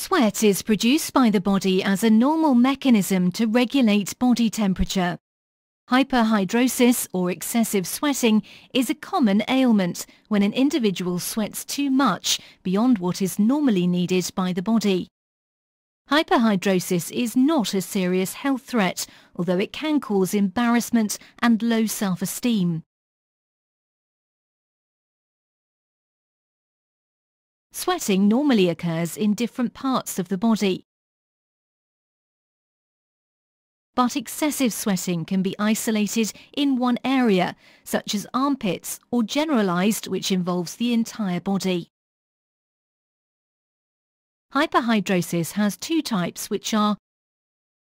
Sweat is produced by the body as a normal mechanism to regulate body temperature. Hyperhidrosis or excessive sweating is a common ailment when an individual sweats too much beyond what is normally needed by the body. Hyperhidrosis is not a serious health threat, although it can cause embarrassment and low self-esteem. Sweating normally occurs in different parts of the body. But excessive sweating can be isolated in one area, such as armpits, or generalized, which involves the entire body. Hyperhidrosis has two types, which are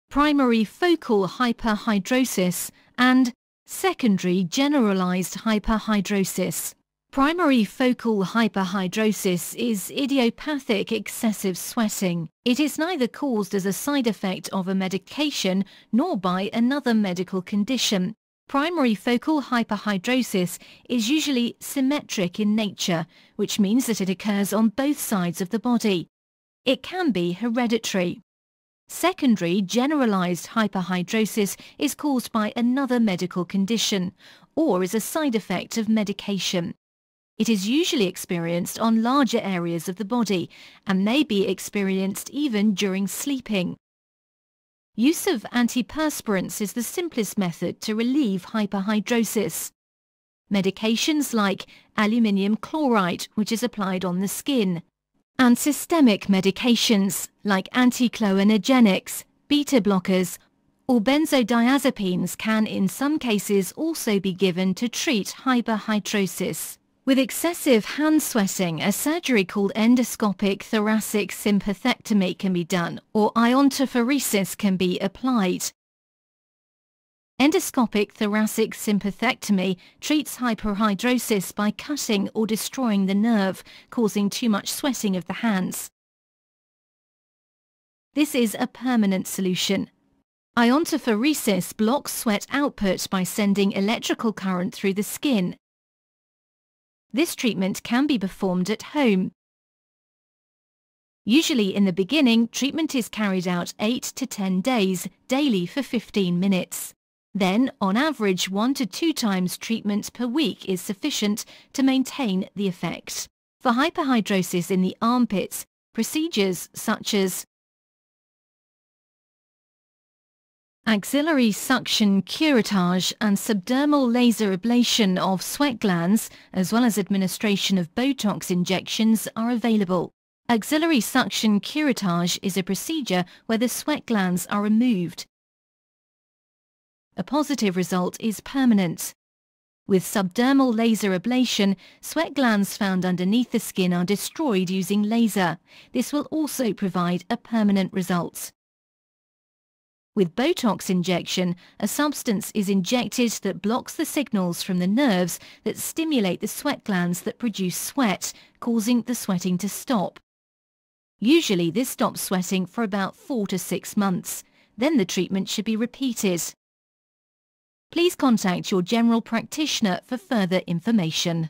primary focal hyperhidrosis and secondary generalized hyperhidrosis. Primary focal hyperhidrosis is idiopathic excessive sweating. It is neither caused as a side effect of a medication nor by another medical condition. Primary focal hyperhidrosis is usually symmetric in nature, which means that it occurs on both sides of the body. It can be hereditary. Secondary generalized hyperhidrosis is caused by another medical condition or is a side effect of medication. It is usually experienced on larger areas of the body and may be experienced even during sleeping. Use of antiperspirants is the simplest method to relieve hyperhidrosis. Medications like aluminium chloride, which is applied on the skin, and systemic medications like anticholinergics, beta blockers, or benzodiazepines can in some cases also be given to treat hyperhidrosis. With excessive hand sweating, a surgery called endoscopic thoracic sympathectomy can be done, or iontophoresis can be applied. Endoscopic thoracic sympathectomy treats hyperhidrosis by cutting or destroying the nerve, causing too much sweating of the hands. This is a permanent solution. Iontophoresis blocks sweat output by sending electrical current through the skin this treatment can be performed at home. Usually in the beginning, treatment is carried out 8 to 10 days, daily for 15 minutes. Then, on average, one to two times treatment per week is sufficient to maintain the effect. For hyperhidrosis in the armpits, procedures such as Axillary suction curettage and subdermal laser ablation of sweat glands, as well as administration of Botox injections, are available. Axillary suction curettage is a procedure where the sweat glands are removed. A positive result is permanent. With subdermal laser ablation, sweat glands found underneath the skin are destroyed using laser. This will also provide a permanent result. With Botox injection, a substance is injected that blocks the signals from the nerves that stimulate the sweat glands that produce sweat, causing the sweating to stop. Usually this stops sweating for about 4 to 6 months. Then the treatment should be repeated. Please contact your general practitioner for further information.